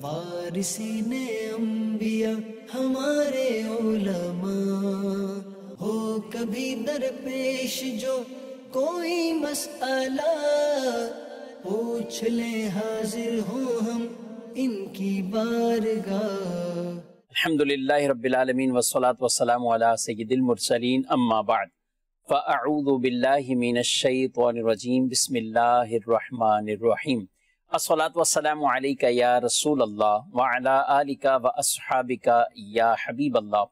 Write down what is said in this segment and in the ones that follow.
वारिसी अम्बिया हमारे उलमा। हो कभी दरपेश जो कोई मसला पूछ ले, हाजिर हो हम इनकी बारगाह। अल्हम्दुलिल्लाहि रब्बिल आलमीन, वस्सलातु वस्सलामु अला सय्यिदिल मुरसलीन, अम्मा बाद फ़अऊज़ु बिल्लाहि मिनश शैतानिर रजीम, बिस्मिल्लाहिर रहमानिर रहीम। अस्सलातु वस्सलामु अलैका या रसूल अल्लाह आलिका व अस्हाबिका या हबीब अल्लाह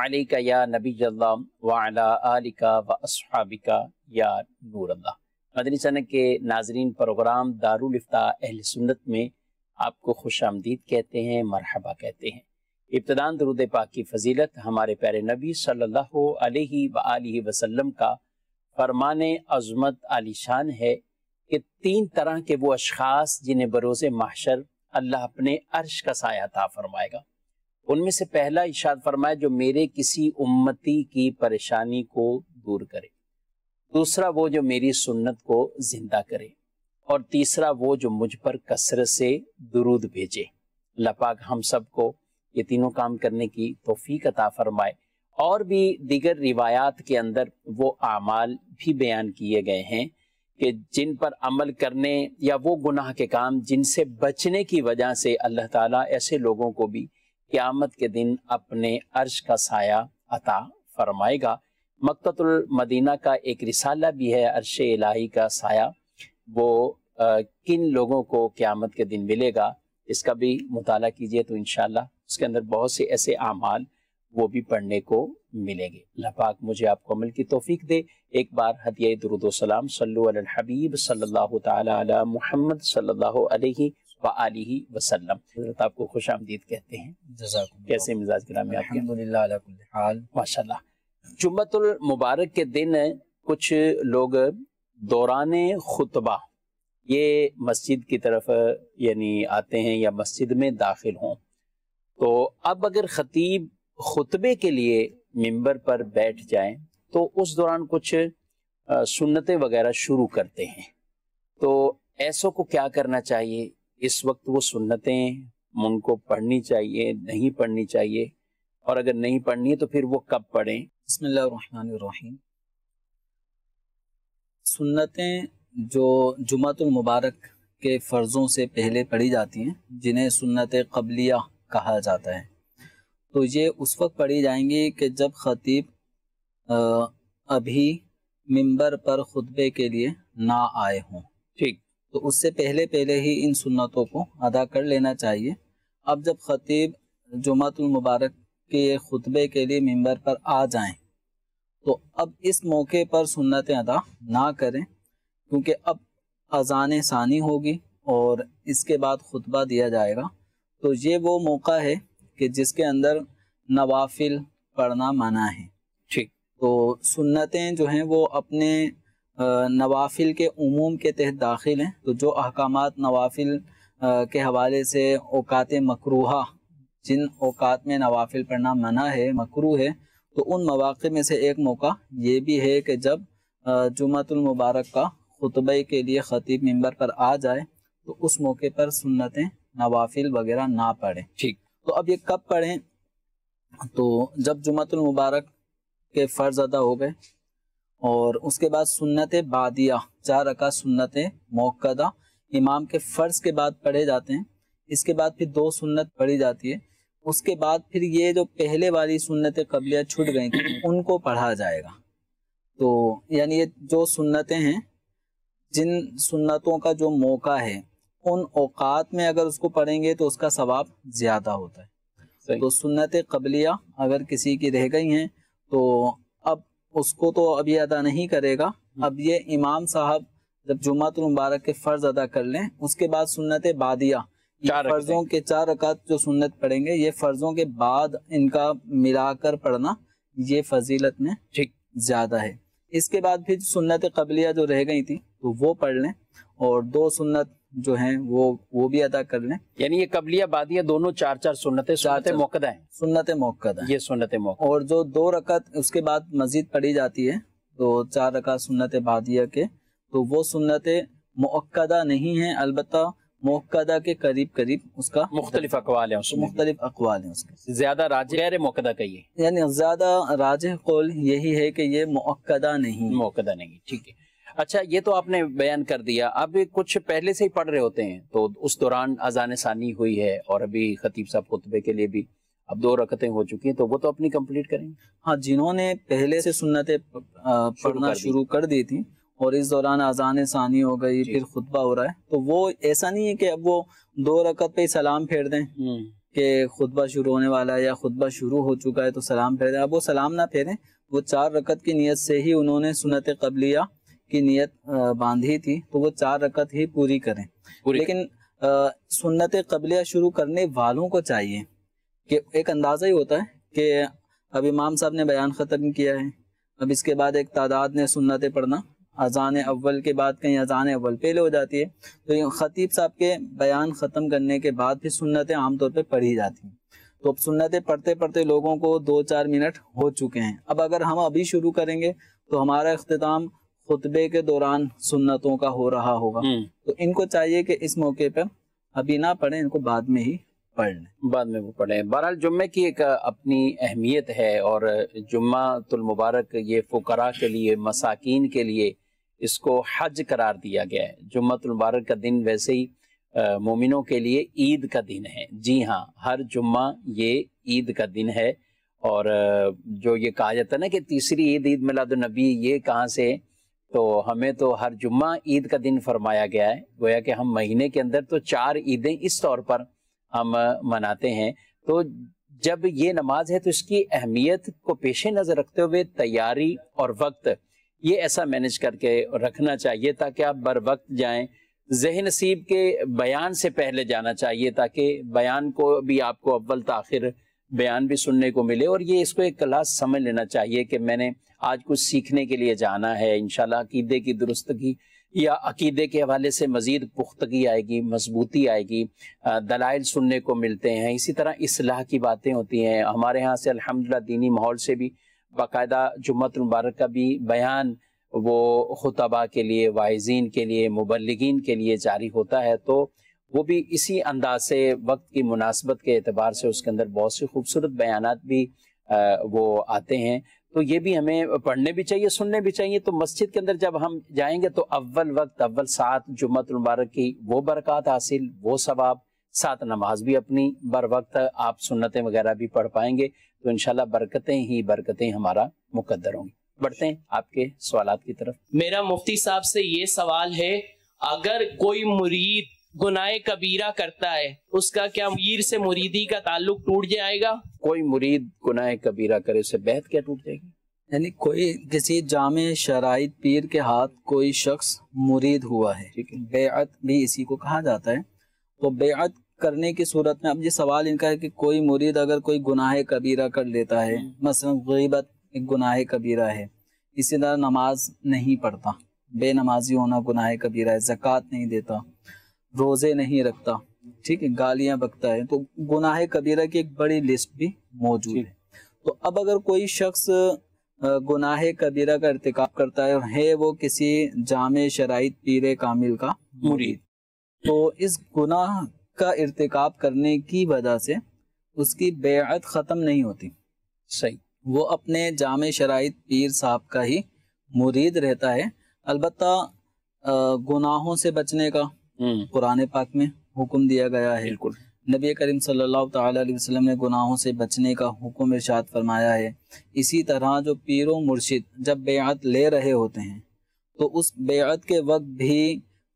अलैका या नबी अल्लाह आलिका व अस्हाबिका या नूर अल्लाह मदनी चैनल के नाजरीन प्रोग्राम दारुल इफ्ता अहल सुन्नत में आपको खुश आमदीद कहते हैं, मरहबा कहते हैं। इब्तदान दरुद पाक की फजीलत हमारे प्यारे नबी सल्लल्लाहु अलैहि व आलिहि वसल्लम का फरमान अजमत आलिशान है। कि तीन तरह के वो अशखास जिन्हें बरोज़ माशर अल्लाह अपने अर्श का साया था फरमाएगा। उनमें से पहला इशाद फरमाए जो मेरे किसी उम्मती की परेशानी को दूर करे। दूसरा वो जो मेरी सुन्नत को ज़िंदा करे। और तीसरा वो जो मुझ पर कसरत से दुरूद भेजे। लपाक हम सबको ये तीनों काम करने की तोफीक अता फरमाए। और भी दिगर रिवायात के अंदर वो आमाल भी बयान किए गए हैं। कि जिन पर अमल करने या वो गुनाह के काम जिनसे बचने की वजह से अल्लाह ताला ऐसे लोगों को भी क़यामत के दिन अपने अर्श का साया अता फरमाएगा। मक्तुल मदीना का एक रिसाला भी है अरश इलाही का साया। वो आ, किन लोगों को क़यामत के दिन मिलेगा इसका भी मुताला कीजिए तो इनशाला उसके अंदर बहुत से ऐसे अमाल वो भी पढ़ने को मिलेंगे। लपाक मुझे आपको अमल की तोफीक दे। एक बार हदिया दरुद सलाम सल्लु अल हबीब सल्लल्लाहु ताला अला मुहम्मद सल्लल्लाहु अलैहि व आलिहि वसल्लम हज़रत आपको खुश आमदीद कहते हैं। कैसे मिजाज गिरामी आपके माशाल्लाह। जुम्मतुल मुबारक के दिन कुछ लोग दौरान खुतबा ये मस्जिद की तरफ़ यानी आते हैं या मस्जिद में दाखिल हों। तो अब अगर ख़तीब खुतबे के लिए मिंबर पर बैठ जाएँ तो उस दौरान कुछ सुन्नतें वगैरह शुरू करते हैं। तो ऐसों को क्या करना चाहिए? इस वक्त वो सुन्नतें उनको पढ़नी चाहिए, नहीं पढ़नी चाहिए? और अगर नहीं पढ़नी है तो फिर वो कब पढ़ें? बिस्मिल्लाहिर्रहमानिर्रहीम। सुन्नतें जो जुमातुल मुबारक के फ़र्ज़ों से पहले पढ़ी जाती हैं, जिन्हें सुन्नत कबलिया कहा जाता है। तो ये उस वक्त पढ़ी जाएँगी कि जब ख़तीब अभी मिंबर पर खुतबे के लिए ना आए हों। ठीक। तो उससे पहले पहले ही इन सुन्नतों को अदा कर लेना चाहिए। अब जब ख़तीब जुमातुल मुबारक के खुतबे के लिए मिंबर पर आ जाएँ तो अब इस मौके पर सुन्नतें अदा ना करें क्योंकि अब अजान सानी होगी और इसके बाद खुतबा दिया जाएगा। तो ये वो मौका है कि जिसके अंदर नवाफिल पढ़ना मना है। तो सुन्नतें जो हैं वो अपने नवाफिल के उमूम के तहत दाखिल हैं। तो जो अहकाम नवाफिल के हवाले से औकात मकरूहा जिन औकात में नवाफिल पढ़ना मना है मकरू है तो उन मौक़े में से एक मौका ये भी है कि जब जुमतुलमबारक का खुतबे के लिए ख़तीब मंबर पर आ जाए तो उस मौके पर सुन्नतें नवाफिल वगैरह ना पढ़ें। ठीक। तो अब ये कब पढ़ें? तो जब जुमतुल मुबारक के फ़र्ज़ अदा हो गए। और उसके बाद सुन्नत बादिया चार रका सुन्नत मौकदा। इमाम के फ़र्ज़ के बाद पढ़े जाते हैं। इसके बाद फिर दो सुन्नत पढ़ी जाती है। उसके बाद फिर ये जो पहले वाली सुन्नत कबलिया छूट गई थी उनको पढ़ा जाएगा। तो यानी ये जो सुन्नतें हैं जिन सुन्नतों का जो मौका है उन औकात में अगर उसको पढ़ेंगे तो उसका सवाब ज़्यादा होता है। तो सुन्नत कबलिया अगर किसी की रह गई हैं तो अब उसको तो अभी अदा नहीं करेगा। अब ये इमाम साहब जब जुम्मतुल मुबारक के फ़र्ज़ अदा कर लें उसके बाद सुन्नत बादिया फ़र्ज़ों के चार रकात जो सुन्नत पढ़ेंगे ये फ़र्ज़ों के बाद इनका मिलाकर पढ़ना ये फजीलत में ठीक। ज़्यादा है। इसके बाद फिर सुन्नत कबलिया जो रह गई थी तो वो पढ़ लें और दो सुन्नत जो हैं वो वो भी अदा कर लें। यानी ये कबलिया बादिया दोनों चार चार सुन्नतें सुन्नत मौकदा हैं। सुन्नत मौकदा ये सुन्नत मौकदा। और जो दो रकत उसके बाद मस्जिद पढ़ी जाती है तो चार रकत सुन्नत बादिया के तो वो सुन्नत मौकदा नहीं है अलबत्ता मोक्दा के करीब करीब उसका मुख्तलिफ़ अकवाल है मुख्तलिफ़ अकवाल हैं उसके। ज़्यादा राज गैर मोकदा कहिए यानी ज़्यादा राज कौल यही है कि ये मुक्दा नहीं मौकदा नहीं ठीक है। अच्छा ये तो आपने बयान कर दिया। अब कुछ पहले से ही पढ़ रहे होते हैं तो उस दौरान अजान सानी हुई है और अभी खतीब साहब खुतबे के लिए भी अब दो रकतें हो चुकी हैं तो वो तो अपनी कंप्लीट करेंगे। हाँ जिन्होंने पहले से सुन्नतें पढ़ना शुरू कर दी थी और इस दौरान अजान सानी हो गई फिर खुतबा हो रहा है तो वो ऐसा नहीं है कि अब वो दो रकत पे सलाम फेर दें हम्म। कि खुतबा शुरू होने वाला है या खुतबा शुरू हो चुका है तो सलाम फेर दें। अब वो सलाम ना फेरें वो चार रकत की नीयत से ही उन्होंने सुनत कबलिया की नीयत बांधी थी तो वो चार रकत ही पूरी करें। पूरी। लेकिन सुन्नत कबलिया शुरू करने वालों को चाहिए। कि एक अंदाज़ा ही होता है कि अब इमाम साहब ने बयान ख़त्म किया है अब इसके बाद एक तादाद ने सुन्नतें पढ़ना अजान अव्वल के बाद कहीं अजान अव्वल पहले हो जाती है तो ख़तीब साहब के बयान ख़त्म करने के बाद फिर सुन्नतें आमतौर पर पढ़ी जाती हैं। तो अब सुन्नतें पढ़ते पढ़ते लोगों को दो चार मिनट हो चुके हैं। अब अगर हम अभी शुरू करेंगे तो हमारा अख्ताम खुतबे के दौरान सुन्नतों का हो रहा होगा। हम्म। तो इनको चाहिए कि इस मौके पर अभी ना पढ़े इनको बाद में ही पढ़ लें। बाद में वो पढ़े। बहरहाल जुम्मे की एक अपनी अहमियत है और जुम्मा मुबारक ये फ़ुकरा के लिए मसाकिन के लिए इसको हज करार दिया गया है। जुम्मत मुबारक का दिन वैसे ही मोमिनों के लिए ईद का दिन है। जी हाँ हर जुम्मा ये ईद का दिन है और जो ये कहा जाता है ना कि तीसरी ईद ईद मिलादुलनबी ये कहाँ से तो हमें तो हर जुम्मा ईद का दिन फरमाया गया है। गोया कि हम महीने के अंदर तो चार ईदें इस तौर पर हम मनाते हैं। तो जब ये नमाज़ है तो इसकी अहमियत को पेश नज़र रखते हुए तैयारी और वक्त, ये ऐसा मैनेज करके रखना चाहिए ताकि आप बर वक्त जाएँ। जहन नसीब के बयान से पहले जाना चाहिए ताकि बयान को भी आपको अव्वल ताखिर बयान भी सुनने को मिले और ये इसको एक क्लास समझ लेना चाहिए कि मैंने आज कुछ सीखने के लिए जाना है। इनशाला अकीदे की दुरुस्तगी या अकीदे के हवाले से मज़ीद पुख्तगी आएगी, मजबूती आएगी दलाइल सुनने को मिलते हैं। इसी तरह इसलाह की बातें होती हैं। हमारे यहाँ से अल्हम्दुलिल्लाह दीनी माहौल से भी बाकायदा जुम्मत मुबारक का भी बयान वो खुतबा के लिए वाइजीन के लिए मुबलगिन के लिए जारी होता है। तो वो भी इसी अंदाज से, वक्त की मुनासबत के अतबार से उसके अंदर बहुत से खूबसूरत बयान भी वो आते हैं। तो ये भी हमें पढ़ने भी चाहिए, सुनने भी चाहिए। तो मस्जिद के अंदर जब हम जाएँगे तो अव्वल वक्त, अव्वल सात जुम्मत मुबारक की वो बरकत हासिल, वो सवाब, सात नमाज़ भी अपनी बर वक्त आप सुन्नतें वगैरह भी पढ़ पाएँगे। तो इनशाला बरकतें ही बरकतें हमारा मुकद्दर होंगी। बढ़ते हैं आपके सवाल की तरफ़। मेरा मुफ्ती साहब से ये सवाल है, अगर कोई मुरीद गुनाह कबीरा करता है उसका क्या मीर से मुरीदी का ताल्लुक टूट जाएगा? कोई मुरीद गुनाह कबीरा करे उसे बेहद क्या टूट जाएगी? यानी कोई किसी जाम शराइ पीर के हाथ कोई शख्स मुरीद हुआ है ठीक है। बेअत भी इसी को कहा जाता है। तो बेअत करने की सूरत में अब ये सवाल इनका है कि कोई मुरीद अगर कोई गुनाह कबीरा कर लेता है। मसलन गीबत एक गुनाह कबीरा है इसी तरह नमाज़ नहीं पढ़ता बेनमाजी होना गुनाह कबीरा है जक़ात नहीं देता रोज़े नहीं रखता। ठीक है गालियाँ बकता है। तो गुनाह कबीरा की एक बड़ी लिस्ट भी मौजूद है। तो अब अगर कोई शख्स गुनाह कबीरा का इरतकब करता है और है वो किसी जाम शराइ पीर कामिल का मुरीद। तो इस गुनाह का इरतकब करने की वजह से उसकी बेअत ख़त्म नहीं होती। सही। वो अपने जाम शराइ पीर साहब का ही मुरीद रहता है। अलबत् गुनाहों से बचने का। कुरान पाक में हुक्म दिया गया है। बिल्कुल। नबी करीम सल्लल्लाहु अलैहि वसल्लम ने गुनाहों से बचने का हुक्म इरशाद फरमाया है। इसी तरह जो पीरों मुर्शिद जब बेअत ले रहे होते हैं तो उस बेअत के वक्त भी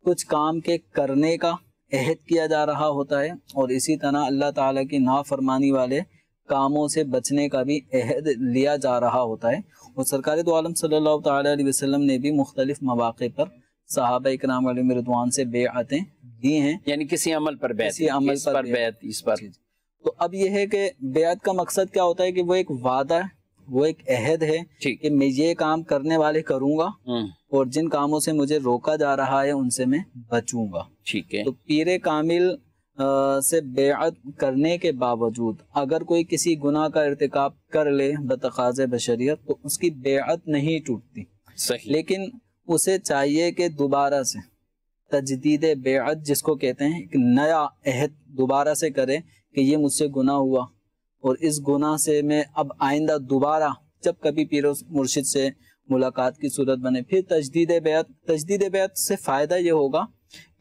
कुछ काम के करने का अहद किया जा रहा होता है और इसी तरह अल्लाह ताला की नाफरमानी वाले कामों से बचने का भी अहद लिया जा रहा होता है। और सरकार दो आलम सल्लल्लाहु अलैहि वसल्लम ने भी मुख्तलिफ़ मौाक़े पर साहब इकराम रिदवान से बेअतें दी हैं यानी किसी अमल पर बैत किसी अमल पर, पर बैत। इस पर। तो अब यह है कि बेअत का मकसद क्या होता है कि वो एक वादा है वो एक अहद है कि मैं ये काम करने वाले करूँगा हम्म। और जिन कामों से मुझे रोका जा रहा है उनसे मैं बचूँगा। ठीक है। तो पीर कामिल आ, से बेअत करने के बावजूद अगर कोई किसी गुनाह का इरतकब कर ले बतखाज बशरियत तो उसकी बेअत नहीं टूटती। सही। लेकिन उसे चाहिए कि दोबारा से। तजदीद बेअत जिसको कहते हैं, एक नया अहद दोबारा से करे कि ये मुझसे गुना हुआ। और इस गुना से मैं अब आइंदा दोबारा, जब कभी पीर मुर्शिद से मुलाकात की सूरत बने, फिर तजदीद बेत तजदीद बेत से फ़ायदा ये होगा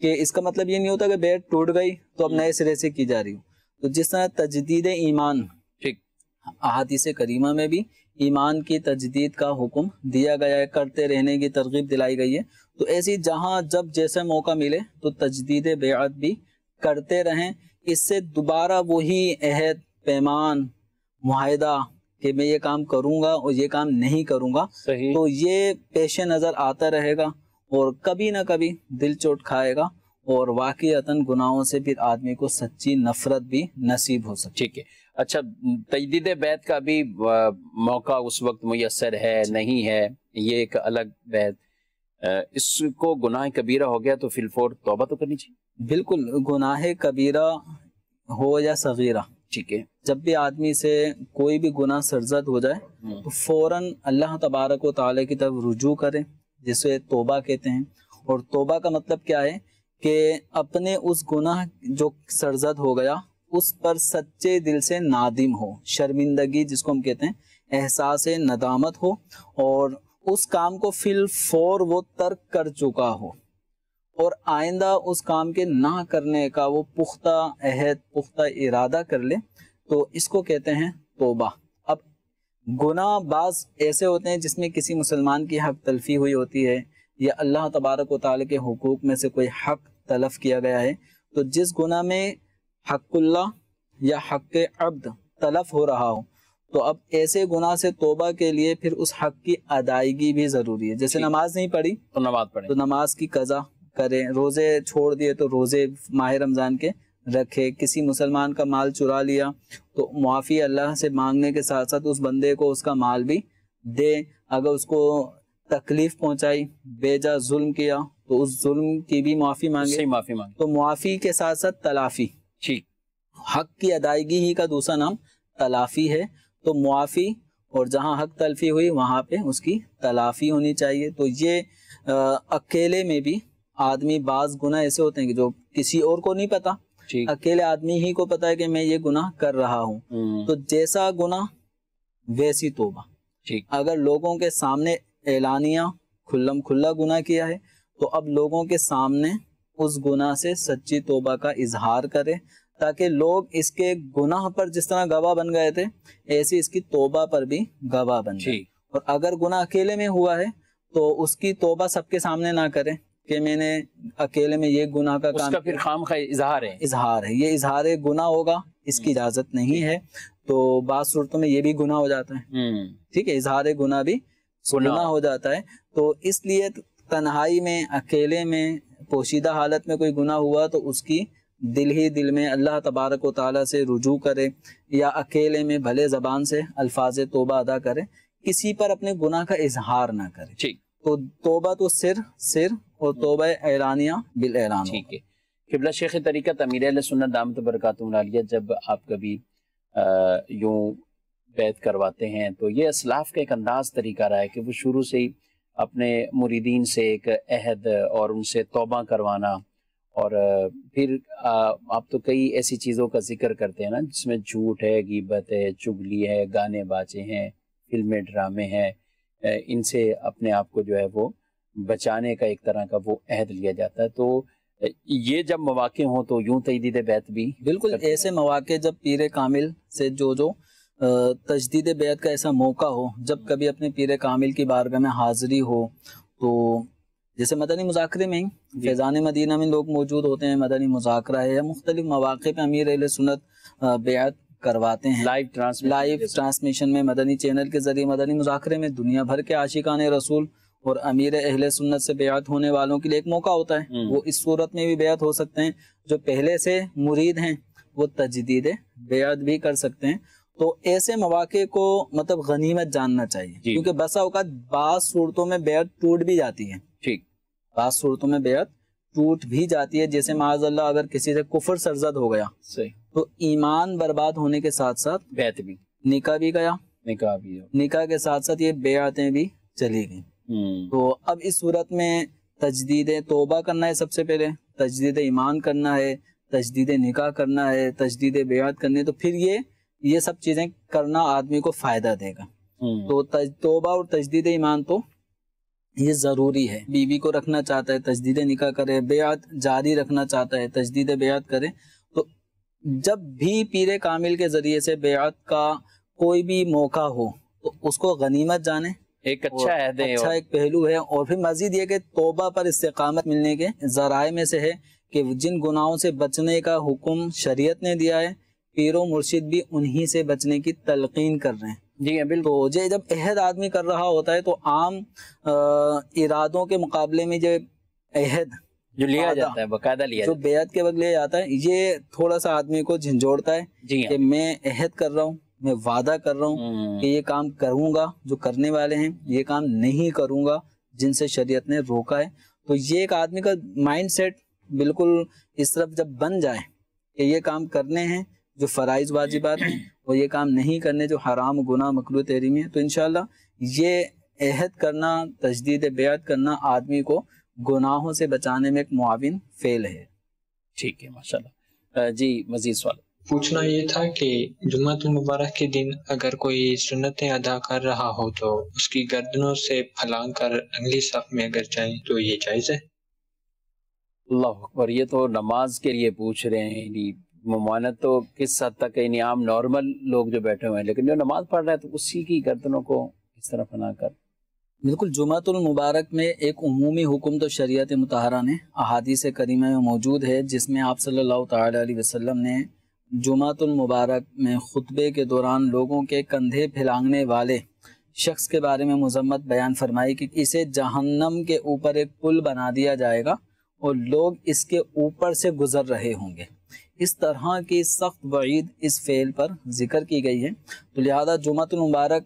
कि इसका मतलब ये नहीं होता कि बेत टूट गई तो अब नए सिरे से की जा रही हो। तो जिस तरह तजदीद ईमान, ठीक, अहादीस करीमा में भी ईमान की तजदीद का हुक्म दिया गया है करते रहने की तरगीब दिलाई गई है। तो ऐसी जहाँ जब जैसे मौका मिले तो तजदीद बेअत भी करते रहें। इससे दोबारा वही अहद पैमान माहिदा कि मैं ये काम करूँगा और ये काम नहीं करूँगा तो ये पेश नज़र आता रहेगा और कभी ना कभी दिल चोट खाएगा और वाकईतन गुनाहों से फिर आदमी को सच्ची नफरत भी नसीब हो सकती ठीक है। अच्छा तजदीद बैत का भी मौका उस वक्त मुयसर है नहीं है ये एक अलग बैत। इसको गुनाह कबीरा हो गया तो फिलफोर तोबा तो करनी चाहिए? बिल्कुल गुनाह कबीरा हो या सगीरा ठीक है। जब भी आदमी से कोई भी गुनाह सरजद हो जाए हम्म, तो फ़ौरन अल्लाह तबारक व ताली की तरफ़ रुजू करें जिसे तोबा कहते हैं। और तोबा का मतलब क्या है कि अपने उस गुनाह जो सरजद हो गया उस पर सच्चे दिल से नादिम हो, शर्मिंदगी जिसको हम कहते हैं, एहसास नदामत हो, और उस काम को फिल फौर वो तर्क कर चुका हो। और आइंदा उस काम के ना करने का वो पुख्ता अहद, पुख्ता इरादा कर ले तो इसको कहते हैं तोबा। अब गुनाह बाज ऐसे होते हैं जिसमें किसी मुसलमान की हक तलफी हुई होती है, या अल्लाह तबारक व ताली के हुकूक में से कोई हक तलफ किया गया है तो जिस गुनाह में हकुल्ला या हक अब्द तलफ हो रहा हो। तो अब ऐसे गुनाह से तोबा के लिए फिर उस हक की अदायगी भी ज़रूरी है। जैसे नमाज़ नहीं पढ़ी तो नमाज़ पढ़े। तो नमाज़ की कज़ा करें रोज़े छोड़ दिए तो रोज़े माह रमज़ान के रखे किसी मुसलमान का माल चुरा लिया तो मुआफ़ी अल्लाह से मांगने के साथ साथ उस बंदे को उसका माल भी दे। अगर उसको तकलीफ़ पहुंचाई बेजा जुल्म किया तो उस जुल्म की भी मुआफ़ी मांगे। माफ़ी मांगे। तो मुआफ़ी के साथ साथ तलाफ़ी। ठीक हक की अदायगी ही का दूसरा नाम तलाफ़ी है। तो मुआफ़ी और जहाँ हक तलफी हुई वहाँ पे उसकी तलाफ़ी होनी चाहिए। तो ये अ, अकेले में भी आदमी बाज गुना ऐसे होते हैं कि जो किसी और को नहीं पता। अकेले आदमी ही को पता है कि मैं ये गुना कर रहा हूँ। हम्म, तो जैसा गुना वैसी तोबा। ठीक अगर लोगों के सामने एलानिया खुल्लम खुल्ला गुना किया है तो अब लोगों के सामने उस गुनाह से सच्ची तोबा का इजहार करे ताकि लोग इसके गुनाह पर जिस तरह गवाह बन गए थे ऐसे इसकी तोबा पर भी गवाह बन जाए और अगर गुनाह अकेले में हुआ है तो उसकी तोबा सबके सामने ना करे कि मैंने अकेले में ये गुनाह का काम फिर खाम खा इजहार है। इजहार है। ये इजहार गुनाह होगा इसकी इजाज़त नहीं है। तो बात सूरतों में ये भी गुनाह हो जाता है। हम्म, ठीक है इजहार गुनाह भी। गुनाह हो जाता है। तो इसलिए तन्हाई में अकेले में पोशीदा हालत में कोई गुना हुआ तो उसकी दिल ही दिल में अल्लाह तबारक व ताली से रुजू करे या अकेले में भले जबान से अल्फाज तोबा अदा करे किसी पर अपने गुनाह का इजहार ना करे। ठीक। तो तोबा तो सिर सिर और तोबा ऐलानिया बिल ऐलान ठीक है। किबला शेख तरीक़त अमीर अहल सुन्नत दामत बरकातुम आलिया जब आप कभी यूँ बैत करवाते हैं तो ये असलाफ का एक अंदाज तरीका रहा है कि वो शुरू से ही अपने मुरीदीन से एक अहद और उनसे तोबा करवाना और फिर आप तो कई ऐसी चीज़ों का ज़िक्र करते हैं ना जिसमें झूठ है गीबत है चुगली है गाने बाजे हैं फ़िल्में ड्रामे हैं इनसे अपने आप को जो है वो बचाने का एक तरह का वो अहद लिया जाता है। तो ये जब मौाक़े हों तो यूँ तजदीद बैत भी बिल्कुल ऐसे मौाक़े जब पीर कामिल से जो जो तजदीद बैत का ऐसा मौका हो जब कभी अपने पीर कामिल की बारगाह में हाजिरी हो तो जैसे मदनी मुजाकरे में ही फैज़ान मदीना में लोग मौजूद होते हैं मदनी मुजाकरा है या मुख्तलिफ़ मौाक़े पर अमीर अहले सुन्नत अ, करवाते हैं। लाइव ट्रांसमिट लाइव ट्रांसमिशन में मदनी चैनल के ज़रिए मदनी मुजाकरे में दुनिया भर के आशिकान रसूल और अमीर अहल सुन्नत से बेअत होने वालों के लिए एक मौका होता है। हम्म। वो इस सूरत में भी बेअत हो सकते हैं जो पहले से मुरीद हैं वो तजदीद बेअत भी कर सकते हैं। तो ऐसे मौाक़े को मतलब गनीमत जानना चाहिए क्योंकि बसा औकात बाज सूरतों में बेअत टूट भी जाती है। ठीक। बाज सूरतों में बेअत टूट भी जाती है जैसे माजल्ला अगर किसी से कुफर सरजद हो गया सही। तो ईमान बर्बाद होने के साथ साथ बैत भी। निका भी गया। निका भी निकाह के साथ साथ ये बेआतें भी चली गई। हम्म, तो अब इस सूरत में तजदीद तोबा करना है सबसे पहले तजदीद ईमान करना है तजदीद निका करना है तजदीद बेयात करनी है तो फिर ये ये सब चीज़ें करना आदमी को फ़ायदा देगा। हम्म, तो तोबा और तजदीद ईमान तो ये ज़रूरी है। बीवी को रखना चाहता है तजदीद निकाह करे बेयात जारी रखना चाहता है तजदीद बेयात करे। तो जब भी पीर कामिल के ज़रिए से बेयात का कोई भी मौका हो तो उसको गनीमत जाने। एक अच्छा है अच्छा एक पहलू है। और फिर मजीद ये कि तोबा पर इस्तेकामत मिलने के जराए में से है कि जिन गुनाहों से बचने का हुक्म शरीयत ने दिया है पीरो मुर्शिद भी उन्हीं से बचने की तलकीन कर रहे हैं। जी हाँ बिल्कुल। तो जब अहद आदमी कर रहा होता है तो आम इरादों के मुकाबले में जो अहद जो लिया जाता है बकायदा लिया जो बेयत के वक्त लिया जाता है ये थोड़ा सा आदमी को झंझोड़ता है है। कि हाँ मैं अहद कर रहा हूँ मैं वादा कर रहा हूँ हम्म, कि ये काम करूँगा जो करने वाले हैं ये काम नहीं करूँगा जिनसे शरीयत ने रोका है। तो ये एक आदमी का माइंड सेट बिल्कुल इस तरफ़ जब बन जाए कि ये काम करने हैं जो फ़राइज वाजिबात हैं और ये काम नहीं करने जो हराम गुना मकरू तहरीमी है तो इनशाला ये अहद करना तजदीद बेयत करना आदमी को गुनाहों से बचाने में एक मुआविन फेल है। ठीक है माशाल्लाह। जी मजीद सवाल। पूछना ये था कि जुम्मत मुबारक के दिन अगर कोई सुन्नतें अदा कर रहा हो तो उसकी गर्दनों से फलांग कर अगली सफ में अगर जाए तो ये जायज़ है? अल्लाह अकबर ये तो नमाज़ के लिए पूछ रहे हैं ममानत तो किस हद तक है? आम नॉर्मल लोग जो बैठे हुए हैं, लेकिन जो नमाज़ पढ़ रहा है तो उसी की गर्दनों को इस तरह फना कर बिल्कुल जुमातुल मुबारक में एक उमूमी हुक्म तो शरीयत मतहरा ने, अहादीस करीमा में मौजूद है, जिसमें आप सल्लल्लाहु अलैहि वसल्लम ने जुमातुल मुबारक में खुतबे के दौरान लोगों के कंधे फैलांगने वाले शख्स के बारे में मजम्मत बयान फरमाई कि इसे जहन्नम के ऊपर एक पुल बना दिया जाएगा और लोग इसके ऊपर से गुजर रहे होंगे। इस तरह की सख्त वईद इस फेल पर ज़िक्र की गई है। तो लिहाजा जुमातुल मुबारक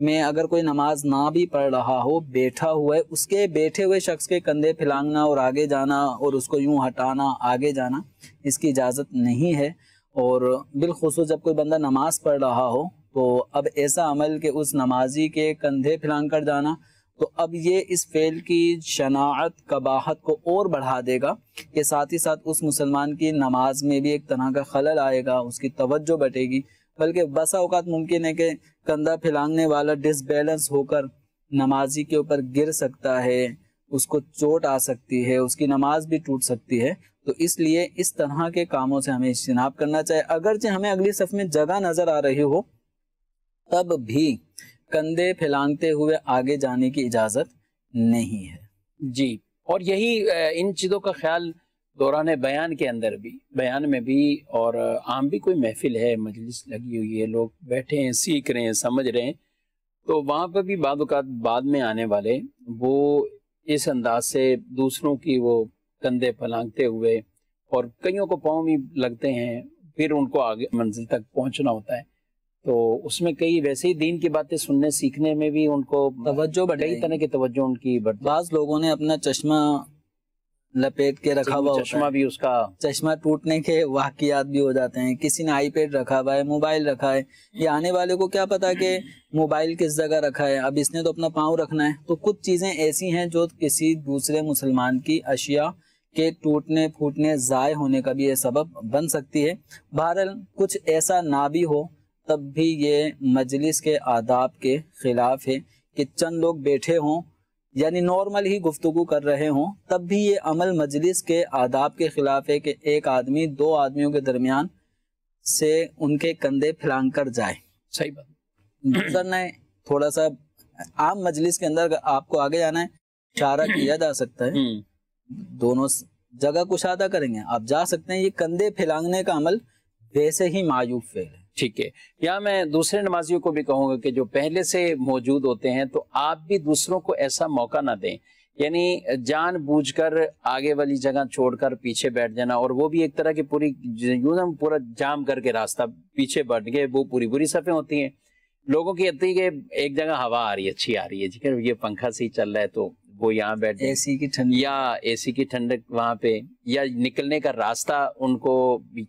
में अगर कोई नमाज़ ना भी पढ़ रहा हो, बैठा हुआ है, उसके बैठे हुए शख्स के कंधे फैलाना और आगे जाना और उसको यूँ हटाना, आगे जाना, इसकी इजाज़त नहीं है। और बिलखसूस जब कोई बंदा नमाज़ पढ़ रहा हो तो अब ऐसा अमल के उस नमाजी के कंधे फैलान कर जाना तो अब ये इस फेल की शनात कबाहत को और बढ़ा देगा ये साथ ही साथ उस मुसलमान की नमाज़ में भी एक तरह का खलल आएगा, उसकी तवज्जो बटेगी। बल्कि बसा अवकात मुमकिन है कि कंधा फैलाने वाला डिसबैलेंस होकर नमाजी के ऊपर गिर सकता है, उसको चोट आ सकती है, उसकी नमाज़ भी टूट सकती है। तो इसलिए इस तरह के कामों से हमें इज्तनाब करना चाहिए। अगरचे हमें अगली सफ में जगह नज़र आ रही हो, तब भी कंधे फैलांगते हुए आगे जाने की इजाज़त नहीं है। जी, और यही इन चीज़ों का ख्याल दौरान बयान के अंदर भी, बयान में भी, और आम भी कोई महफिल है, मजलिस लगी हुई है, लोग बैठे हैं, सीख रहे हैं, समझ रहे हैं तो वहाँ पर भी बाद बाद में आने वाले, वो इस अंदाज से दूसरों की वो कंधे फलांगते हुए, और कईयों को पाँव भी लगते हैं, फिर उनको आगे मंजिल तक पहुँचना होता है। तो उसमें कई वैसे ही दीन की बातें सुनने सीखने में भी उनको तवज्जो कई तरह की तवज्जो उनकी बाज लोगों ने अपना चश्मा लपेट के रखा हुआ चश्मा भी उसका चश्मा टूटने के वाकियात भी हो जाते हैं। किसी ने आईपैड रखा हुआ है मोबाइल रखा है ये आने वाले को क्या पता कि मोबाइल किस जगह रखा है? अब इसने तो अपना पाँव रखना है। तो कुछ चीज़ें ऐसी हैं जो किसी दूसरे मुसलमान की अशिया के टूटने फूटने जाय होने का भी ये सबब बन सकती है। बहरहाल कुछ ऐसा ना भी हो तब भी ये मजलिस के आदाब के खिलाफ है कि चंद लोग बैठे हों यानी नॉर्मल ही गुफ्तगु कर रहे हों तब भी ये अमल मजलिस के आदाब के खिलाफ है कि एक आदमी दो आदमियों के दरमियान से उनके कंधे फैलांग कर जाए। सही बात। गुजरना है थोड़ा सा आम मजलिस के अंदर आपको आगे जाना है। इशारा किया जा सकता है। हम्म, दोनों जगह कुशादा करेंगे। आप जा सकते हैं ये कंधे फैलांगने का अमल वैसे ही मायूब फेल है। ठीक है। या मैं दूसरे नमाजियों को भी कहूँगा कि जो पहले से मौजूद होते हैं तो आप भी दूसरों को ऐसा मौका ना दें। यानी जान बूझकर आगे वाली जगह छोड़कर पीछे बैठ जाना और वो भी एक तरह की पूरी यूँ पूरा जाम करके रास्ता पीछे बढ़ गए वो पूरी बुरी सफे होती हैं। लोगों की इतनी कि एक जगह हवा आ रही है अच्छी आ रही है ठीक है ये पंखा से ही चल रहा है तो वो यहाँ बैठ एसी की ठंड। या एसी की ठंडक वहाँ पे या निकलने का रास्ता उनको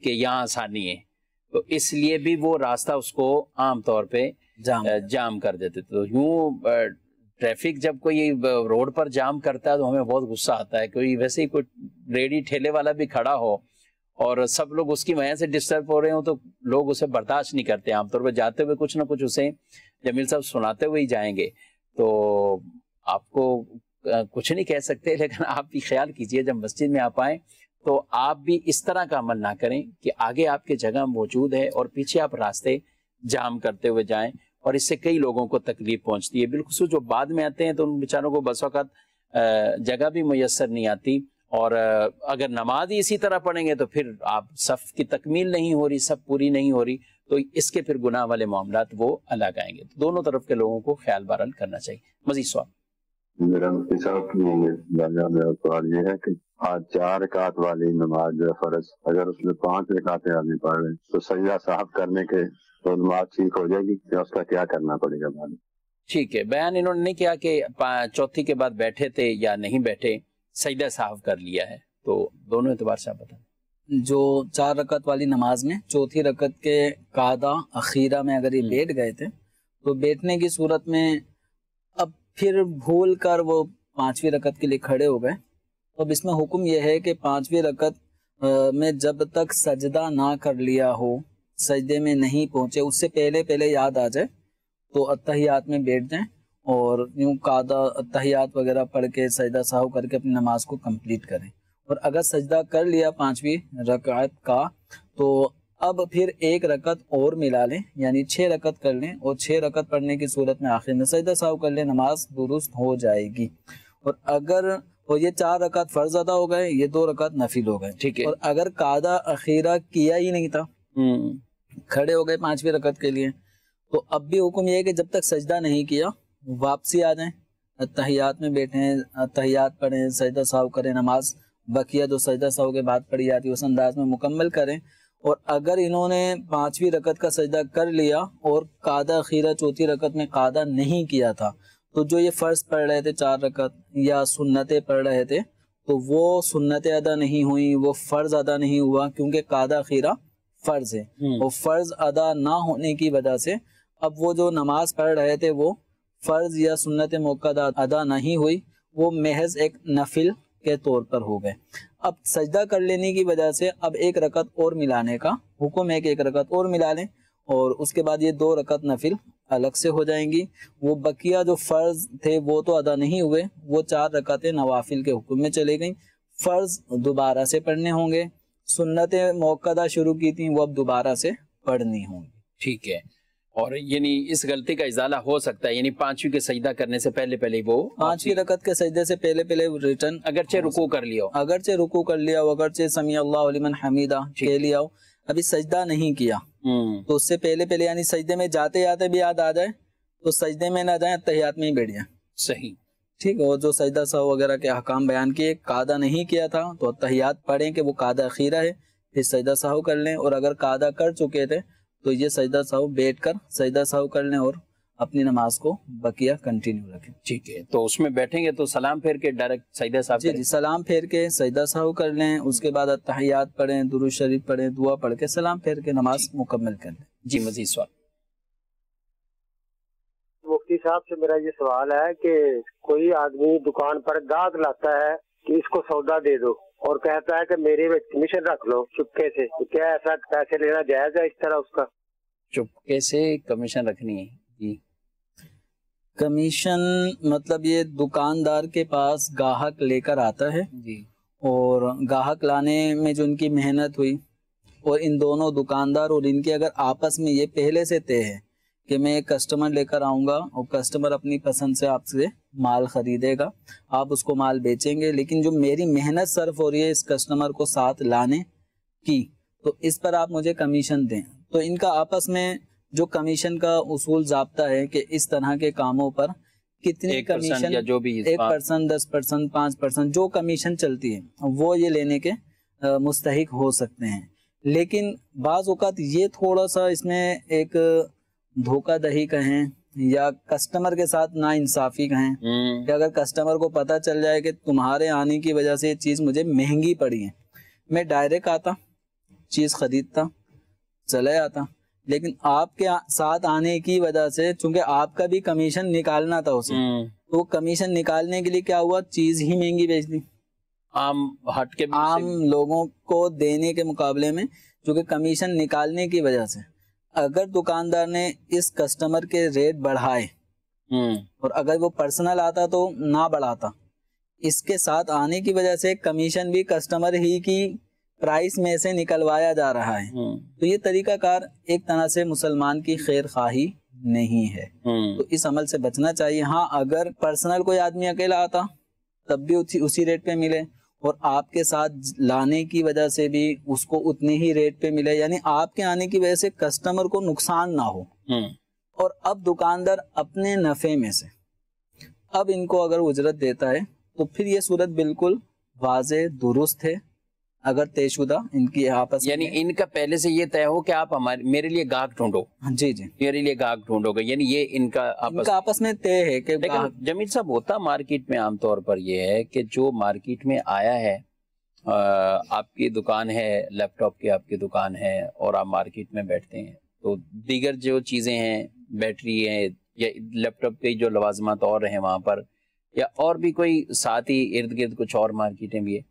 कि यहाँ आसानी है। तो इसलिए भी वो रास्ता उसको आम तौर पे जाम जाम कर देते तो यूँ ट्रैफ़िक जब कोई रोड पर जाम करता है तो हमें बहुत गुस्सा आता है। कोई वैसे ही कोई रेडी ठेले वाला भी खड़ा हो और सब लोग उसकी वजह से डिस्टर्ब हो रहे हो तो लोग उसे बर्दाश्त नहीं करते। आमतौर पर जाते हुए कुछ ना कुछ उसे जमील साहब सुनाते हुए ही जाएँगे। तो आपको कुछ नहीं कह सकते लेकिन आप भी ख्याल कीजिए जब मस्जिद में आप आए तो आप भी इस तरह का अमल ना करें कि आगे आपके जगह मौजूद है और पीछे आप रास्ते जाम करते हुए जाएँ और इससे कई लोगों को तकलीफ़ पहुँचती है। बिल्कुल जो बाद में आते हैं तो उन बेचारों को बस वक़्त जगह भी मैसर नहीं आती और अगर नमाज़ ही इसी तरह पढ़ेंगे तो फिर आप सफ़ की तकमील नहीं हो रही, सब पूरी नहीं हो रही तो इसके फिर गुनाह वाले मामला वो अलग आएँगे। तो दोनों तरफ़ के लोगों को ख्याल बारल करना चाहिए। मजीद सवाल। मेरा मुफ्ती साहब मेरा सवाल ये है कि आज चार रकात वाली नमाज़ जो फ़र्ज़ अगर उसमें पाँच रकातें आदमी पढ़ रहे तो सजदा साहब करने के तो नमाज़ ठीक हो जाएगी या उसका क्या करना पड़ेगा मालूम ठीक है बयान इन्होंने नहीं किया कि चौथी के बाद बैठे थे या नहीं बैठे सजदा साहब कर लिया है। तो दोनों एतबार से आप बता जो चार रकत वाली नमाज़ में चौथी रकत के कादा अखीरा में अगर ये हम्म। बैठ गए थे तो बैठने की सूरत में फिर भूल कर वो पांचवी रकत के लिए खड़े हो गए। अब इसमें हुक्म यह है कि पांचवी रकत में जब तक सजदा ना कर लिया हो, सजदे में नहीं पहुँचे, उससे पहले पहले याद आ जाए तो अतहियात में बैठ जाए और यूँ कादा अतहियात वगैरह पढ़ के, सजदा साहु करके अपनी नमाज़ को कंप्लीट करें। और अगर सजदा कर लिया पांचवी रकात का तो अब फिर एक रकत और मिला लें यानी छह रकत कर लें और छह रकत पढ़ने की सूरत में आखिर में सजदा साहब कर लें नमाज़ दुरुस्त हो जाएगी। और अगर और ये चार रकत फ़र्ज़ अदा हो गए ये दो रकत नफिल हो गए। ठीक है। और अगर कादा अखीरा किया ही नहीं था हम्म। खड़े हो गए पांचवी रकत के लिए तो अब भी हुक्म यह है कि जब तक सजदा नहीं किया वापसी आ जाए तहियात में बैठे तहियात पढ़ें सजदा साहु करें नमाज़ बकिया जो सजदा साहु के बाद पढ़ी जाती है उस अंदाज में मुकम्मल करें और अगर इन्होंने पांचवी रकत का सजदा कर लिया और कादा खीरा चौथी रकत में कादा नहीं किया था तो जो ये फ़र्ज़ पढ़ रहे थे चार रकत या सुन्नतें पढ़ रहे थे तो वो सुन्नतें अदा नहीं हुई वो फ़र्ज़ अदा नहीं हुआ क्योंकि कादा खीरा फ़र्ज़ है हम्म। और फ़र्ज़ अदा ना होने की वजह से अब वो जो नमाज़ पढ़ रहे थे वो फ़र्ज़ या सुन्नत मौका अदा नहीं हुई वो महज एक नफिल के तौर पर हो गए अब सजदा कर लेने की वजह से अब एक रकत और मिलाने का हुक्म है कि एक रकत और मिला लें और उसके बाद ये दो रकत नफिल अलग से हो जाएँगी। वो बकिया जो फ़र्ज़ थे, वो तो अदा नहीं हुए, वो चार रकतें नवाफिल के हुक्म में चले गई। फ़र्ज़ दोबारा से पढ़ने होंगे, सुन्नतें मौकदा शुरू की थी, वो अब दोबारा से पढ़नी होंगी। ठीक है। और यानी इस गलती का इजाला हो सकता है यानी पांचवी के सजदा करने से पहले पहले वो पांचवी रकत के सजदे से पहले पहले रिटर्न अगरचे रुकू कर लिया अगरचे रुकू कर लिया अगरचे समी अल्लाह हमीदा कह लिया अभी सजदा नहीं किया। हम्म। तो उससे पहले पहले यानी सजदे में जाते जाते भी याद आ जाए तो सजदे में ना जाए तहियात में ही बैठ जाए। सही। ठीक है और जो सजदा साहब वगैरह के हकाम बयान किए कादा नहीं किया था तो तहियात पढ़ें कि वो कादा अखीरा है फिर सजदा साहब कर लें। और अगर कादा कर चुके थे तो ये सजदा साहब बैठ कर सजदा साहब कर लें और अपनी नमाज़ को बकिया कंटिन्यू रखें। ठीक है तो उसमें बैठेंगे तो सलाम फेर के डायरेक्ट सजदा साहब जी जी सलाम फेर के सजदा साहब कर लें उसके बाद तहियात पढ़ें दुरू शरीफ पढ़ें दुआ पढ़ के सलाम फेर के नमाज़ मुकम्मल कर लें। जी मजीद सवाल। मुफ्ती साहब से मेरा ये सवाल है कि कोई आदमी दुकान पर गाहक लाता है कि इसको सौदा दे दो और कहता है कि मेरे में कमीशन रख लो चुपके से तो क्या ऐसा पैसे लेना जायज़ है इस तरह उसका? चुपके से कमीशन रखनी है। जी। कमीशन मतलब ये दुकानदार के पास गाहक लेकर आता है। जी। और गाहक लाने में जो इनकी मेहनत हुई और इन दोनों दुकानदार और इनके अगर आपस में ये पहले से तय है कि मैं एक कस्टमर लेकर आऊँगा और कस्टमर अपनी पसंद से आपसे माल ख़रीदेगा आप उसको माल बेचेंगे लेकिन जो मेरी मेहनत सर्फ हो रही है इस कस्टमर को साथ लाने की तो इस पर आप मुझे कमीशन दें। तो इनका आपस में जो कमीशन का उसूल जबता है कि इस तरह के कामों पर कितनी कमीशन या जो भी एक परसेंट दस परसेंट पाँच परसेंट जो कमीशन चलती है वो ये लेने के मुस्तक हो सकते हैं लेकिन बाज़ अवत ये थोड़ा सा इसमें एक धोखाधही कहें या कस्टमर के साथ ना इंसाफी कहें हम्म। कि अगर कस्टमर को पता चल जाए कि तुम्हारे आने की वजह से ये चीज़ मुझे महँगी पड़ी है मैं डायरेक्ट आता चीज़ खरीदता चले आता लेकिन आपके साथ आने की वजह से चूँकि आपका भी कमीशन निकालना था उसे हम्म। तो कमीशन निकालने के लिए क्या हुआ? चीज़ ही महँगी बेच दी। आम हट के आम लोगों को देने के मुकाबले में चूँकि कमीशन निकालने की वजह से अगर दुकानदार ने इस कस्टमर के रेट बढ़ाए हम्म। और अगर वो पर्सनल आता तो ना बढ़ाता इसके साथ आने की वजह से कमीशन भी कस्टमर ही की प्राइस में से निकलवाया जा रहा है। हम्म। तो ये तरीकाकार एक तरह से मुसलमान की खैर खाही नहीं है। हम्म। तो इस अमल से बचना चाहिए। हाँ अगर पर्सनल कोई आदमी अकेला आता तब भी उसी उसी रेट पे मिले और आपके साथ लाने की वजह से भी उसको उतने ही रेट पे मिले। यानी आपके आने की वजह से कस्टमर को नुकसान ना हो। हम्म। और अब दुकानदार अपने नफे में से अब इनको अगर उजरत देता है तो फिर ये सूरत बिल्कुल वाजे दुरुस्त है। अगर तयशुदा इनकी आपस यानी इनका पहले से ये तय हो कि आप हमारे मेरे लिए गाहक ढूंढो। हाँ, जी जी। मेरे लिए गाहक ढूंढोगे यानी ये इनका आपस इनका आपस में तय है कि लेकिन जमील साहब होता मार्केट में आमतौर पर ये है कि जो मार्केट में आया है आपकी दुकान है लैपटॉप की आपकी दुकान है और आप मार्केट में बैठते हैं तो दीगर जो चीज़ें हैं बैटरी है या लैपटॉप के जो लवाजमात और हैं वहाँ पर या और भी कोई साथ ही इर्द गिर्द कुछ और मार्केटें भी है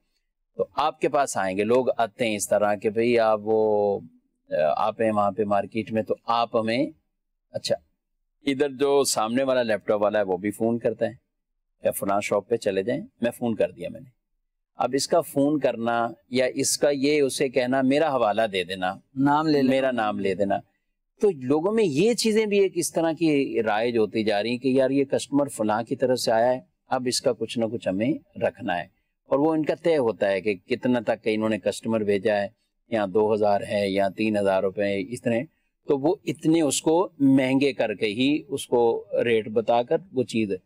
तो आपके पास आएँगे। लोग आते हैं इस तरह के भाई आप वो आप हैं वहाँ पे मार्केट में तो आप हमें अच्छा इधर जो सामने वाला लैपटॉप वाला है वो भी फ़ोन करता है। या फलां शॉप पे चले जाएँ मैं फ़ोन कर दिया मैंने। अब इसका फ़ोन करना या इसका ये उसे कहना मेरा हवाला दे देना। नाम ले मेरा नाम ले देना। तो लोगों में ये चीज़ें भी एक इस तरह की राइज होती जा रही है कि यार ये कस्टमर फलां की तरफ़ से आया है अब इसका कुछ ना कुछ हमें रखना है। और वो इनका तय होता है कि कितना तक का इन्होंने कस्टमर भेजा है या दो हज़ार है या तीन हज़ार रुपए है, इस तरह। तो वो इतने उसको महँगे करके ही उसको रेट बताकर वो चीज़ है।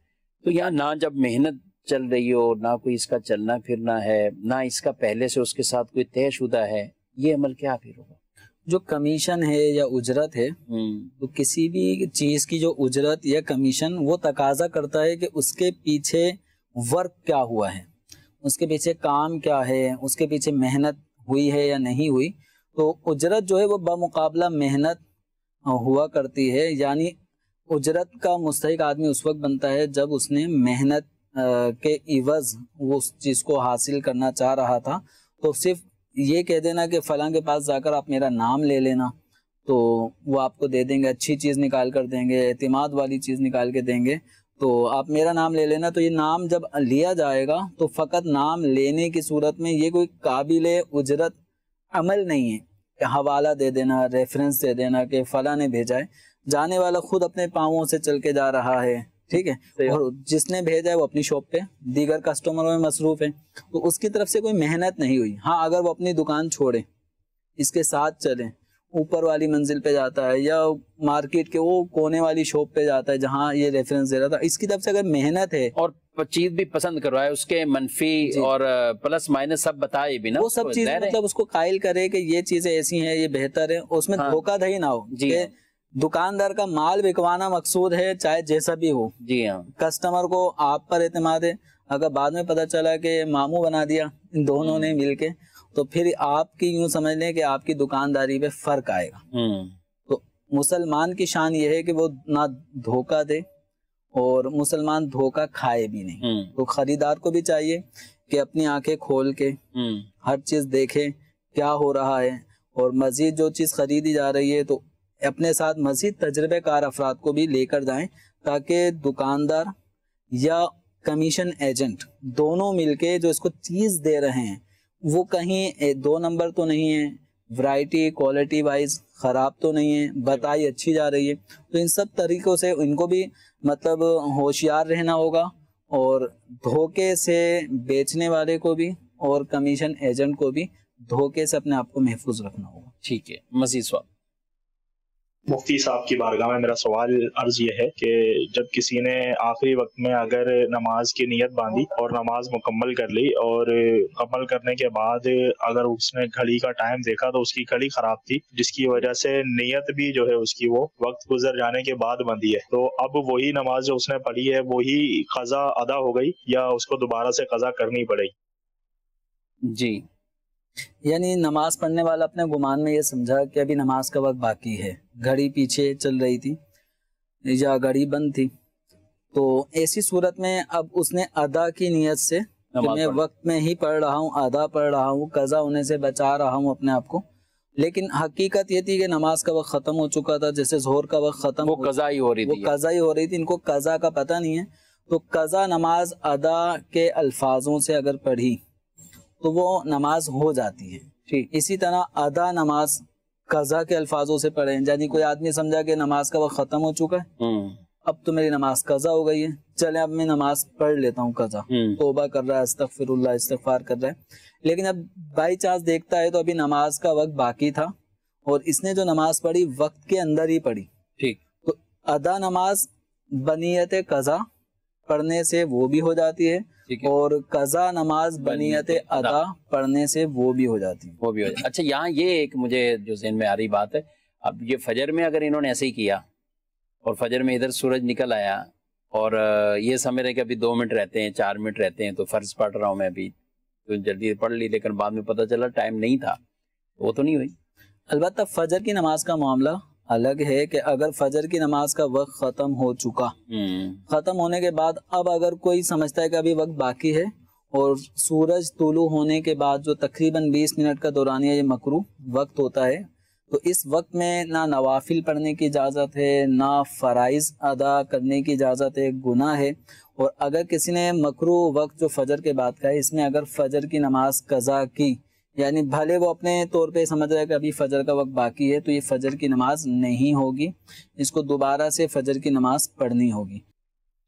तो यहाँ ना जब मेहनत चल रही हो ना कोई इसका चलना फिरना है ना इसका पहले से उसके साथ कोई तयशुदा है ये अमल क्या फिर होगा? जो कमीशन है या उजरत है हम्म। तो किसी भी चीज़ की जो उजरत या कमीशन वो तकाजा करता है कि उसके पीछे वर्क क्या हुआ है। उसके पीछे काम क्या है, उसके पीछे मेहनत हुई है या नहीं हुई तो उजरत जो है वो बमुकाबला मेहनत हुआ करती है। यानी उजरत का मुस्तक आदमी उस वक्त बनता है जब उसने मेहनत के इवज वो उस चीज़ को हासिल करना चाह रहा था। तो सिर्फ़ ये कह देना कि फलां के पास जाकर आप मेरा नाम ले लेना तो वो आपको दे देंगे, अच्छी चीज़ निकाल कर देंगे, एतमाद वाली चीज़ निकाल के देंगे। तो आप मेरा नाम ले लेना। तो ये नाम जब लिया जाएगा तो फ़कत नाम लेने की सूरत में ये कोई काबिल उजरत अमल नहीं है कि हवाला दे देना रेफरेंस दे देना कि फ़ला ने भेजा है। जाने वाला खुद अपने पाँवों से चल के जा रहा है ठीक है? और जिसने भेजा है वो अपनी शॉप पे दीगर कस्टमरों में मसरूफ है। तो उसकी तरफ़ से कोई मेहनत नहीं हुई। हाँ अगर वो अपनी दुकान छोड़े इसके साथ चले। ऊपर वाली मंजिल पे जाता है या मार्केट के वो कोने वाली शॉप पे जाता है जहाँ ये रेफरेंस दे रहा था। इसकी तरफ़ से अगर मेहनत है और चीज़ भी पसंद करवाए उसके मनफी और प्लस माइनस सब बताए भी ना। वो सब चीज़ें है। मतलब उसको कायल करे कि ये चीज़ें ऐसी हैं ये बेहतर है उसमें हाँ। धोखाधड़ी ना हो जी हाँ। दुकानदार का माल बिकवाना मकसूद है चाहे जैसा भी हो। जी हाँ। कस्टमर को आप पर एतमाद है। अगर बाद में पता चला कि मामू बना दिया इन दोनों ने मिलके तो फिर आपकी यूँ समझ लें कि आपकी दुकानदारी पे फ़र्क आएगा। हम्म। तो मुसलमान की शान यह है कि वो ना धोखा दे और मुसलमान धोखा खाए भी नहीं। हम्म। तो खरीदार को भी चाहिए कि अपनी आँखें खोल के हम्म। हर चीज़ देखे क्या हो रहा है और मजीद जो चीज़ खरीदी जा रही है तो अपने साथ मजीद तजर्बेकार अफराद को भी लेकर जाएँ ताकि दुकानदार या कमीशन एजेंट दोनों मिलके जो इसको चीज़ दे रहे हैं वो कहीं दो नंबर तो नहीं है वैरायटी क्वालिटी वाइज खराब तो नहीं है बताई अच्छी जा रही है। तो इन सब तरीकों से इनको भी मतलब होशियार रहना होगा और धोखे से बेचने वाले को भी और कमीशन एजेंट को भी धोखे से अपने आप को महफूज रखना होगा। ठीक है मजीद सवाल मुफ्ती साहब की बारगाह में मेरा सवाल अर्ज़ ये है कि जब किसी ने आखिरी वक्त में अगर नमाज़ की नीयत बांधी और नमाज़ मुकम्मल कर ली और मुकम्मल करने के बाद अगर उसने घड़ी का टाइम देखा तो उसकी घड़ी खराब थी, जिसकी वजह से नीयत भी जो है उसकी वो वक्त गुजर जाने के बाद बंदी है। तो अब वही नमाज़ जो उसने पढ़ी है, वही कजा अदा हो गई या उसको दोबारा से कजा करनी पड़ेगी? जी। यानी नमाज़ पढ़ने वाला अपने गुमान में ये समझा कि अभी नमाज़ का वक्त बाकी है। घड़ी पीछे चल रही थी या घड़ी बंद थी। तो ऐसी सूरत में अब उसने अदा की नीयत से कि मैं वक्त में ही पढ़ रहा हूँ अदा पढ़ रहा हूँ कजा होने से बचा रहा हूँ अपने आप को। लेकिन हकीकत ये थी कि नमाज़ का वक्त खत्म हो चुका था जैसे जोहर का वक्त खत्म वो कजा ही हो रही थी। वो कजा ही हो रही थी इनको कजा का पता नहीं है। तो कजा नमाज़ अदा के अल्फाजों से अगर पढ़ी तो वो नमाज़ हो जाती है। ठीक इसी तरह अदा नमाज़ कजा के अल्फाजों से पढ़े। यानी कोई आदमी समझा कि नमाज़ का वक्त खत्म हो चुका है। हम्म। अब तो मेरी नमाज़ कजा हो गई है। चले अब मैं नमाज़ पढ़ लेता हूँ कजा। हम्म। तोबा कर रहा है अस्तगफिरुल्लाह इस्तगफार कर रहा है। लेकिन अब बाई चांस देखता है तो अभी नमाज़ का वक्त बाकी था और इसने जो नमाज़ पढ़ी वक्त के अंदर ही पढ़ी। ठीक। तो अदा नमाज़ बनीयत कजा पढ़ने से वो भी हो जाती है और कजा नमाज़ बनीयत अदा। पढ़ने से वो भी हो जाती है। वो भी हो जाए अच्छा यहाँ ये एक मुझे जो जहन में आ रही बात है अब ये फजर में अगर इन्होंने ऐसे ही किया और फजर में इधर सूरज निकल आया और ये समझ रहे कि अभी दो मिनट रहते हैं चार मिनट रहते हैं तो फ़र्ज़ पढ़ रहा हूँ मैं अभी तो जल्दी पढ़ ली लेकिन बाद में पता चला टाइम नहीं था वो तो नहीं हुई। अलबत्ता फजर की नमाज़ का मामला अलग है कि अगर फजर की नमाज़ का वक्त खत्म हो चुका। हम्म। खत्म होने के बाद अब अगर कोई समझता है कि अभी वक्त बाकी है और सूरज तुलू होने के बाद जो तकरीबन 20 मिनट का दौरान ये मकरू वक्त होता है तो इस वक्त में ना नवाफिल पढ़ने की इजाज़त है ना फ़राइज़ अदा करने की इजाज़त है गुनाह है। और अगर किसी ने मकरू वक्त जो फजर के बाद का है इसमें अगर फजर की नमाज़ कज़ा की यानी भले वो अपने तौर पे समझ रहा है कि अभी फजर का वक्त बाकी है तो ये फजर की नमाज़ नहीं होगी। इसको दोबारा से फजर की नमाज़ पढ़नी होगी।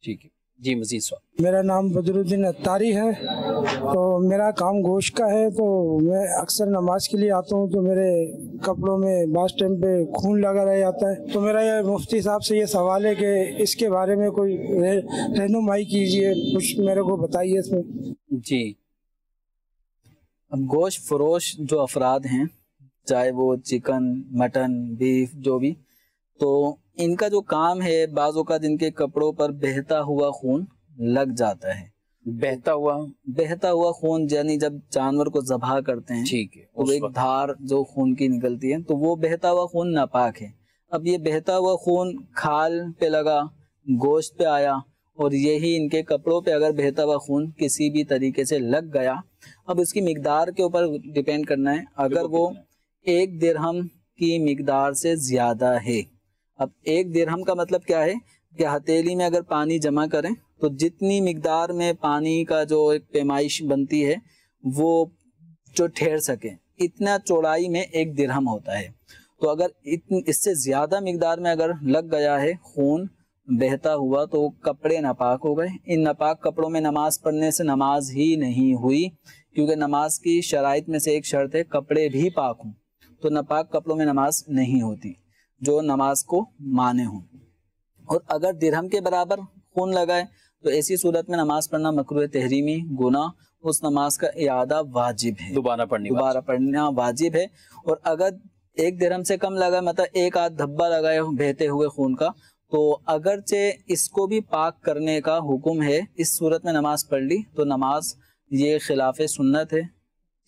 ठीक है। जी मजीद सवाल। मेरा नाम बदरुद्दीन अत्तारी है। तो मेरा काम गोश का है तो मैं अक्सर नमाज़ के लिए आता हूँ तो मेरे कपड़ों में बास टाइम पे खून लगा रह जाता है। तो मेरा ये मुफ्ती साहब से ये सवाल है कि इसके बारे में कोई रहनुमाई कीजिए कुछ मेरे को बताइए इसमें। जी। अब गोश्त फरोश जो अफराद हैं चाहे वो चिकन मटन बीफ जो भी तो इनका जो काम है बाज़ इनके कपड़ों पर बहता हुआ खून लग जाता है। बहता हुआ? बहता हुआ खून यानी जब जानवर को जबा करते हैं ठीक है तो एक धार जो खून की निकलती है तो वो बहता हुआ खून नापाक है। अब ये बहता हुआ खून खाल पे लगा गोश्त पे आया और यही इनके कपड़ों पे अगर बहता हुआ खून किसी भी तरीके से लग गया अब इसकी मकदार के ऊपर डिपेंड करना है। अगर वो एक दिरहम की मकदार से ज़्यादा है अब एक दिरहम का मतलब क्या है कि हथेली में अगर पानी जमा करें तो जितनी मकदार में पानी का जो एक पैमाइश बनती है वो जो ठहर सके। इतना चौड़ाई में एक दिरहम होता है। तो अगर इससे ज़्यादा मकदार में अगर लग गया है खून बहता हुआ तो कपड़े नापाक हो गए। इन नापाक कपड़ों में नमाज़ पढ़ने से नमाज़ ही नहीं हुई क्योंकि नमाज़ की शराइत में से एक शर्त है कपड़े भी पाक हों। तो नापाक कपड़ों में नमाज़ नहीं होती जो नमाज़ को माने हों। और अगर दिरहम के बराबर खून लगाए तो ऐसी सूरत में नमाज़ पढ़ना मकरू तहरीमी गुना उस नमाज़ का इयादा वाजिब है। दोबारा पढ़नी दोबारा पढ़ना वाजिब है। और अगर एक दिरहम से कम लगा मतलब एक आध धब्बा लगाए बहते हुए खून का तो अगरचे इसको भी पाक करने का हुक्म है, इस सूरत में नमाज़ पढ़ ली तो नमाज़ ये खिलाफ सुन्नत है,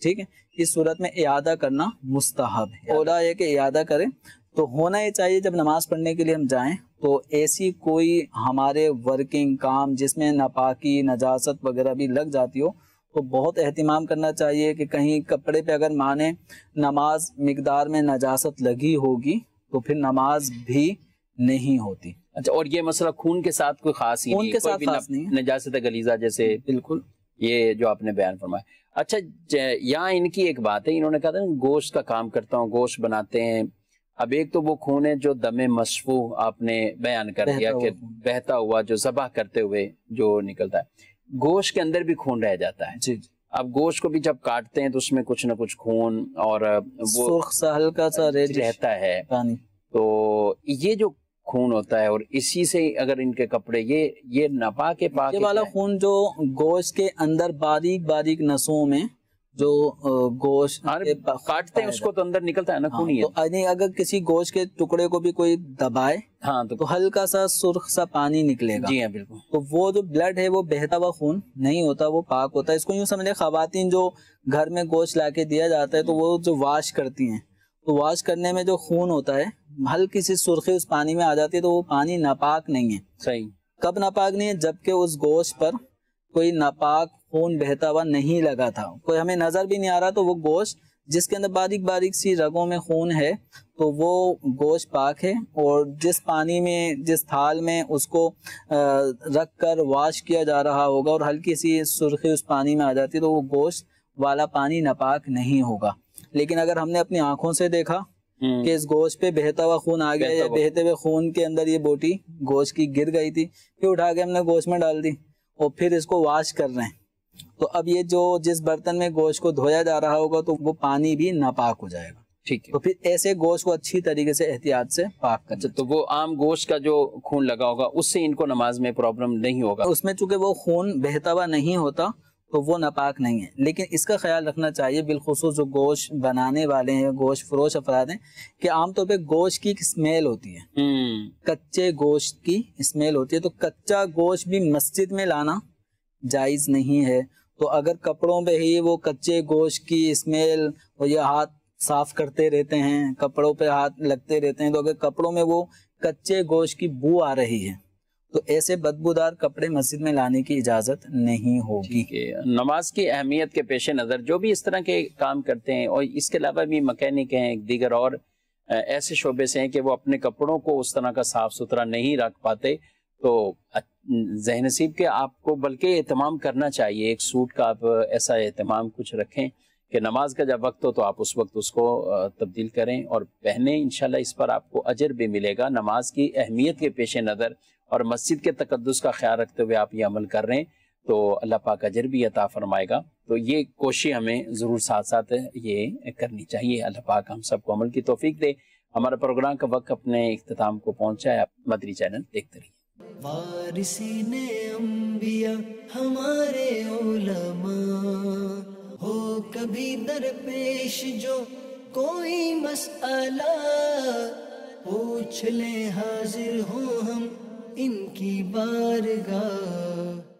ठीक है? इस सूरत में इयादा करना मुस्तहब है। ओला है कि इयादा करें तो होना ही चाहिए जब नमाज़ पढ़ने के लिए हम जाएँ तो ऐसी कोई हमारे वर्किंग काम जिसमें नापाकी, नजासत वगैरह भी लग जाती हो तो बहुत अहतमाम करना चाहिए कि कहीं कपड़े पे अगर माने नमाज़ मकदार में नजासत लगी होगी तो फिर नमाज़ भी नहीं होती। अच्छा और ये मसला खून के साथ कोई खास ही खून नहीं के साथ खास नहीं है। नजासत गलीजा जैसे बिल्कुल। ये जो आपने बयान फरमाया। अच्छा यहाँ इनकी एक बात है इन्होंने कहा था ना, गोश्त का काम करता हूँ गोश्त बनाते हैं। अब एक तो वो खून है जो दमे मशफू आपने बयान कर दिया कि बहता हुआ जो जबह करते हुए जो निकलता है। गोश्त के अंदर भी खून रह जाता है। जी जी। अब गोश्त को भी जब काटते हैं तो उसमें कुछ ना कुछ खून और वो सा हल्का सा रहता है। तो ये जो खून होता है और इसी से अगर इनके कपड़े ये ये नपा के पा ये वाला खून जो गोश्त के अंदर बारीक बारीक नसों में जो गोश्त प- काटते हैं उसको तो अंदर निकलता है ना खून ही है तो यानी अगर किसी गोश्त के टुकड़े को भी कोई दबाए हाँ तो तो हल्का सा सुर्ख सा पानी निकलेगा। जी हाँ बिल्कुल। तो वो जो ब्लड है वो बहता हुआ खून नहीं होता वो पाक होता है। इसको यूँ समझे खातन जो घर में गोश्त ला के दिया जाता है तो वो जो वाश करती हैं तो वाश करने में जो खून होता है हल्की सी सुर्खी उस पानी में आ जाती है तो वो पानी नापाक नहीं है। सही। कब नापाक नहीं है? जबकि उस गोश्त पर कोई नापाक खून बहता हुआ नहीं लगा था। कोई हमें नज़र भी नहीं आ रहा तो वो गोश्त जिसके अंदर बारीक बारीक सी रगों में खून है तो वो गोश्त पाक है और जिस पानी में जिस थाल में उसको रख कर वाश किया जा रहा होगा और हल्की सी सुर्खी उस पानी में आ जाती है तो वो गोश्त वाला पानी नापाक नहीं होगा। लेकिन अगर हमने अपनी आँखों से देखा। कि इस गोश्त पे बहता हुआ खून आ गया या बहते हुए खून के अंदर ये बोटी गोश्त की गिर गई थी फिर उठा के हमने गोश्त में डाल दी और फिर इसको वाश कर रहे हैं। तो अब ये जो जिस बर्तन में गोश्त को धोया जा रहा होगा तो वो पानी भी नापाक हो जाएगा। ठीक है। तो फिर ऐसे गोश्त को अच्छी तरीके से एहतियात से पाक कर अच्छा, तो वो आम गोश्त का जो खून लगा होगा उससे इनको नमाज़ में प्रॉब्लम नहीं होगा। उसमें चूँकि वो खून बहता हुआ नहीं होता तो वो नापाक नहीं है। लेकिन इसका ख्याल रखना चाहिए बिलखसूस जो गोश्त बनाने वाले हैं गोश्त फरोश अफराद हैं कि आमतौर पे गोश्त की स्मेल होती है। हम्म। कच्चे गोश्त की स्मेल होती है। तो कच्चा गोश्त भी मस्जिद में लाना जायज़ नहीं है। तो अगर कपड़ों पे ही वो कच्चे गोश्त की स्मेल और ये हाथ साफ़ करते रहते हैं कपड़ों पे हाथ लगते रहते हैं तो अगर कपड़ों में वो कच्चे गोश्त की बू आ रही है तो ऐसे बदबूदार कपड़े मस्जिद में लाने की इजाज़त नहीं होगी। नमाज़ की अहमियत के पेश नज़र जो भी इस तरह के काम करते हैं और इसके अलावा भी मकैनिक हैं, दीगर और ऐसे शोबे से हैं कि वो अपने कपड़ों को उस तरह का साफ़ सुथरा नहीं रख पाते तो जहनसीब के आपको बल्कि एहतमाम करना चाहिए। एक सूट का आप ऐसा एहतमाम कुछ रखें कि नमाज़ का जब वक्त हो तो आप उस वक्त उसको तब्दील करें और पहने। इंशाल्लाह इस पर आपको अजर भी मिलेगा। नमाज़ की अहमियत के पेश नज़र और मस्जिद के तकदस का ख्याल रखते हुए आप ये अमल कर रहे हैं तो अल्लाह पाक अजर भी अता फरमाएगा। तो ये कोशिश हमें ज़रूर साथ साथ ये करनी चाहिए। अल्लाह पाक हम सबको अमल की तोफीक दे। हमारा प्रोग्राम का वक्त अपने अख्ताम को पहुँचा है। आप मदरी चैनल देखते रहिए। ने अम्बिया हमारे हो कभी दरपेश जो कोई मसला पूछ ले हाजिर हो हम इनकी बारगाह।